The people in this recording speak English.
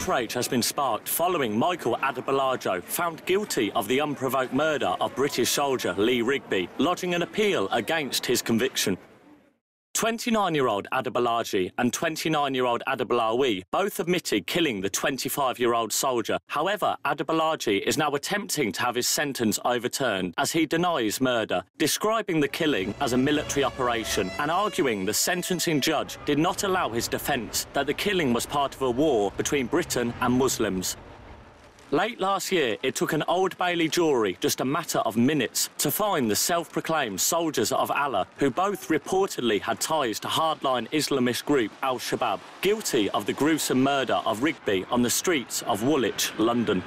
Outrage has been sparked following Michael Adebolajo, found guilty of the unprovoked murder of British soldier Lee Rigby, lodging an appeal against his conviction. 29-year-old Adebolajo and 29-year-old Adebowale both admitted killing the 25-year-old soldier. However, Adebolajo is now attempting to have his sentence overturned as he denies murder, describing the killing as a military operation and arguing the sentencing judge did not allow his defence that the killing was part of a war between Britain and Muslims. Late last year, it took an Old Bailey jury just a matter of minutes to find the self-proclaimed soldiers of Allah, who both reportedly had ties to hardline Islamist group Al-Shabaab, guilty of the gruesome murder of Rigby on the streets of Woolwich, London.